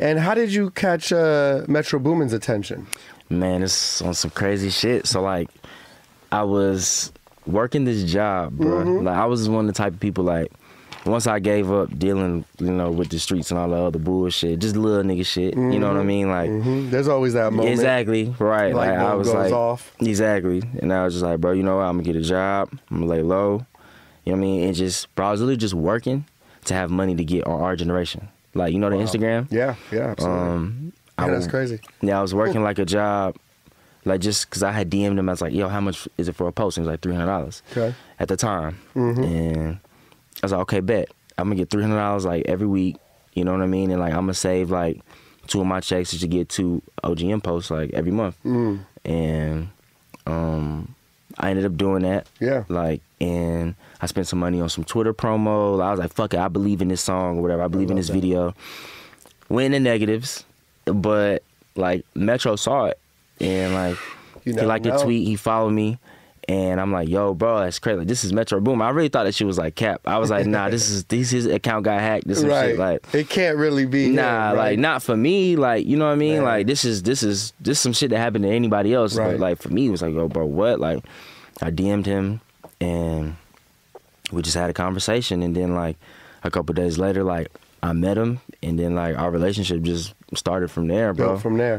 And how did you catch uh, Metro Boomin's attention? Man, it's on some crazy shit. So like, I was working this job, bro. Mm-hmm. Like I was one of the type of people like. Once I gave up dealing, you know, with the streets and all the other bullshit, just little nigga shit. You know what I mean? Like, hmm There's always that moment. Exactly. Right. Light Like, I was like off. Exactly. And I was just like, bro, you know what? I'm gonna get a job. I'm gonna lay low. You know what I mean? And just bro, I was literally just working to have money to get on our generation. Like, you know the Instagram? Yeah, yeah, absolutely. Um yeah, I that's crazy. Yeah, I was working like a job, like just cause I had DM'd him. I was like, yo, how much is it for a post? And he was like three hundred dollars Okay. at the time. Mhm. And I was like, okay, bet. I'm gonna get three hundred dollars like every week. You know what I mean? And like I'm gonna save like two of my checks just to get two OGM posts like every month. Mm. And um, I ended up doing that. Yeah. Like, and I spent some money on some Twitter promo. I was like, fuck it, I believe in this song or whatever. I believe in this that. video. Went in the negatives, but like Metro saw it and like You he liked the tweet. He followed me. And I'm like, yo, bro, that's crazy. Like, this is Metro Boom. I really thought that she was like cap. I was like, nah, this is this his account got hacked. This Right. shit like it can't really be. him, Nah, right? like not for me. Like you know what I mean. Yeah. Like this is this is this is some shit that happened to anybody else. Right. But like for me, it was like, yo, bro, what? Like I DM'd him, and we just had a conversation, and then like a couple days later, like I met him, and then like our relationship just started from there, bro. Built from there.